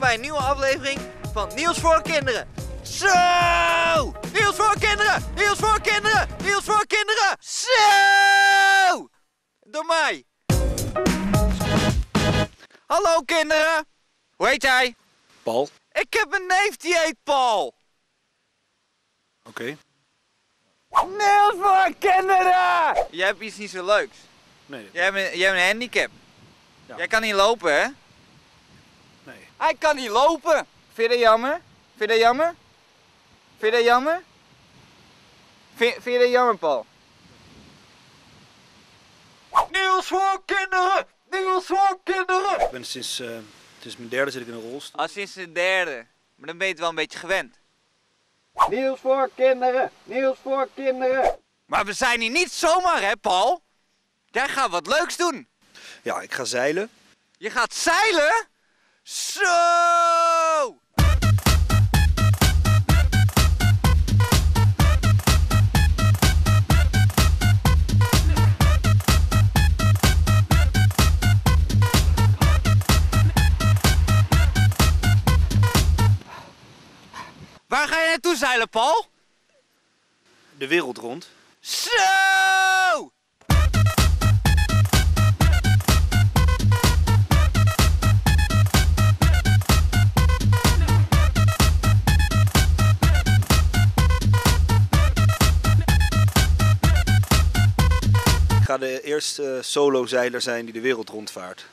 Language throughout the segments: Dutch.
bij een nieuwe aflevering van Niels voor Kinderen. Zo! Niels voor Kinderen! Niels voor Kinderen! Niels voor Kinderen! Zo! Door mij. Hallo kinderen! Hoe heet jij? Paul. Ik heb een neef die heet Paul. Oké. Niels voor Kinderen! Jij hebt iets niet zo leuks. Nee. Jij hebt een, jij hebt een handicap. Ja. Jij kan niet lopen, hè? Hij kan niet lopen. Vind je dat jammer? Vind je dat jammer? Vind je dat jammer? Vind, vind je dat jammer, Paul? Niels voor kinderen! Niels voor kinderen! Ik ben sinds, eh, sinds mijn derde zit ik in een rolstoel. Al sinds de derde. Maar dan ben je het wel een beetje gewend. Niels voor kinderen! Niels voor kinderen! Maar we zijn hier niet zomaar, hè, Paul? Jij gaat wat leuks doen. Ja, ik ga zeilen. Je gaat zeilen? Zo! Waar ga je naartoe zeilen, Paul? De wereld rond. Zo! De eerste solo-zeiler zijn die de wereld rondvaart.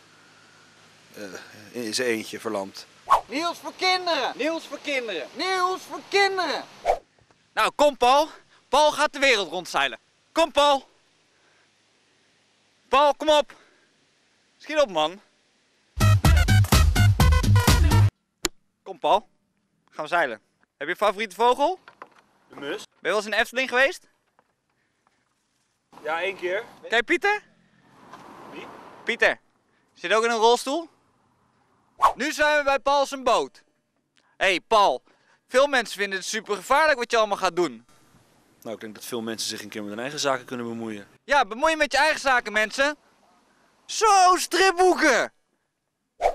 Eh, in zijn eentje verlamd. Niels voor kinderen! Niels voor kinderen! Niels voor kinderen! Nou, kom Paul. Paul gaat de wereld rondzeilen. Kom Paul. Paul, kom op. Schiet op man. Kom Paul. Gaan we zeilen. Heb je een favoriete vogel? De mus? Ben je wel eens in Efteling geweest? Ja, één keer. Kijk Pieter? Wie? Pieter. Zit ook in een rolstoel? Nu zijn we bij Paul zijn boot. Hé hey, Paul, veel mensen vinden het super gevaarlijk wat je allemaal gaat doen. Nou, ik denk dat veel mensen zich een keer met hun eigen zaken kunnen bemoeien. Ja, bemoei je met je eigen zaken mensen. Zo, stripboeken!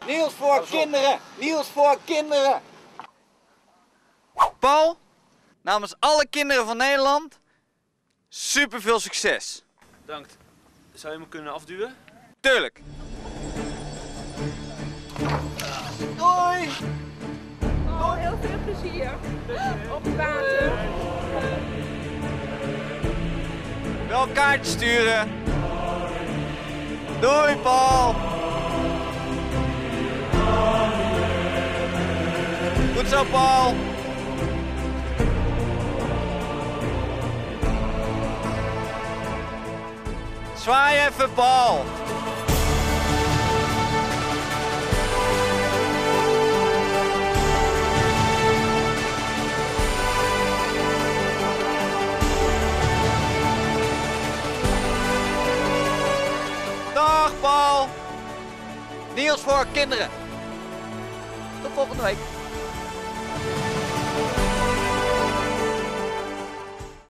Niels voor kinderen! Niels voor kinderen! Paul, namens alle kinderen van Nederland, super veel succes. Bedankt. Zou je me kunnen afduwen? Tuurlijk. Doei! Oh, heel veel plezier op het water. Wel een kaartje sturen. Doei Paul! Goed zo Paul! Zwaai even Paul! Dag Paul! Niels voor kinderen. Tot volgende week.